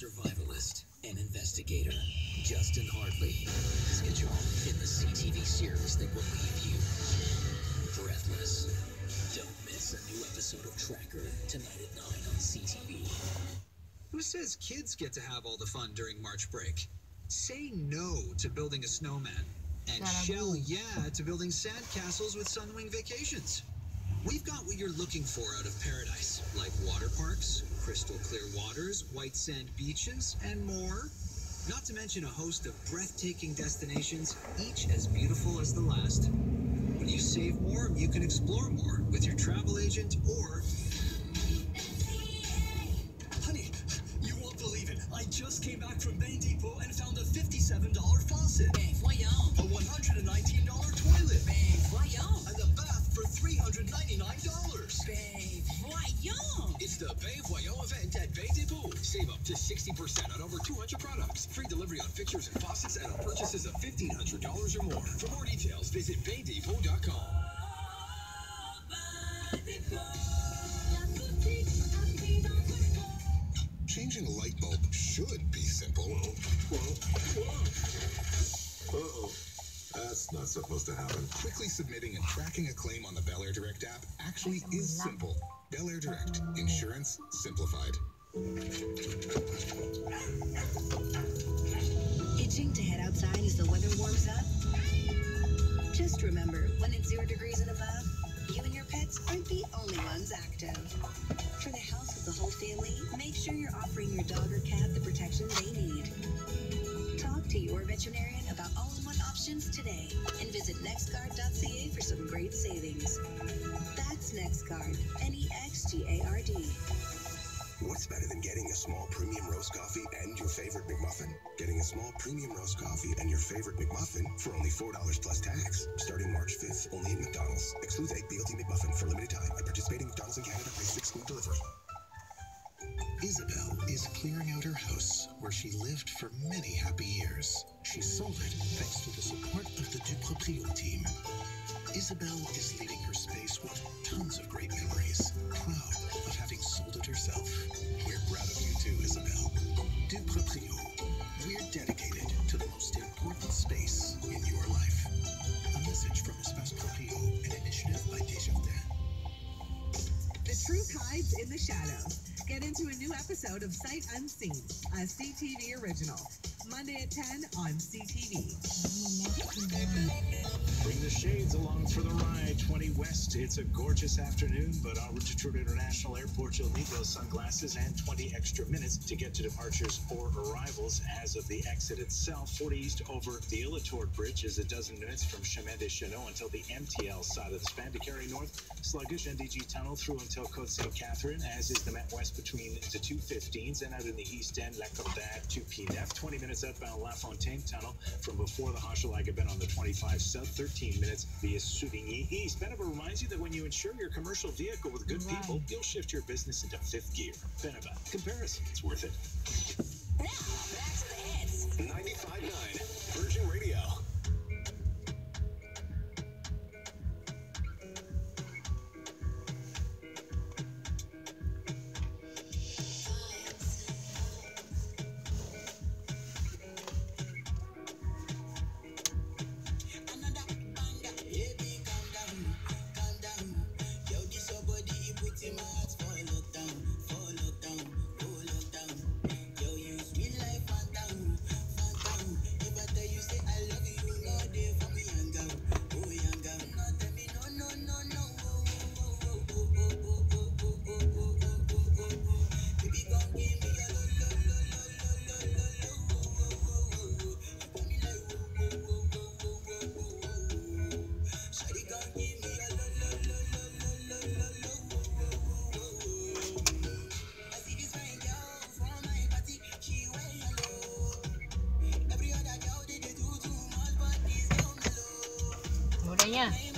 survivalist and investigator, Justin Hartley. Schedule in the CTV series that will leave you breathless. Don't miss a new episode of Tracker tonight at 9 on CTV. Who says kids get to have all the fun during March break? Say no to building a snowman. And shell yeah to building sandcastles with Sunwing Vacations. We've got what you're looking for out of paradise, like water crystal clear waters, white sand beaches, and more. Not to mention a host of breathtaking destinations, each as beautiful as the last. When you save more, you can explore more with your travel agent or to 60% on over 200 products. Free delivery on fixtures and faucets and on purchases of $1,500 or more. For more details, visit baydepot.com. Changing a light bulb should be simple. Whoa! Whoa! Uh-oh. That's not supposed to happen. Quickly submitting and tracking a claim on the Bel Air Direct app actually is simple. Bel Air Direct. Insurance simplified. Itching to head outside as the weather warms up? Just remember, when it's zero degrees and above, you and your pets aren't the only ones active. For the health of the whole family, make sure you're offering your dog or cat the protection they need. Talk to your veterinarian about all-in-one options today and visit nexgard.ca for some great savings. Getting a small premium roast coffee and your favorite McMuffin? Getting a small premium roast coffee and your favorite McMuffin for only $4 plus tax. Starting March 5th, only at McDonald's. Excludes egg BLT McMuffin for limited time at participating McDonald's in Canada. Prices exclude delivery. Isabel is clearing out her house where she lived for many happy years. She sold it thanks to the support of the Duproprio team. Isabel is leaving her space with tons of great memories, Duproprio. We're dedicated to the most important space in your life. A message from Espace Proprio, an initiative by Desjardins. The hides in the shadows. Get into a new episode of Sight Unseen, a CTV original. Monday at 10 on CTV. Bring the shades along for the ride. 20 West. It's a gorgeous afternoon, but en route to Trudeau International Airport, you'll need those sunglasses and 20 extra minutes to get to departures or arrivals. As of the exit itself, 40 East over the Île-aux-Tourtes Bridge is a dozen minutes from Chemin des Chenaux until the MTL side of the span. Décarie north, sluggish NDG Tunnel through until Côte St. Catherine, as is the Met West between the two 15s and out in the east end, Lacordaire to Pie-IX. 20 minutes outbound La Fontaine Tunnel from before the Hochelaga bend on the 25 south, 13 minutes via Souligny East. Beneva reminds you that when you insure your commercial vehicle with good people, you'll shift your business into fifth gear. Beneva, comparison, it's worth it. 呀。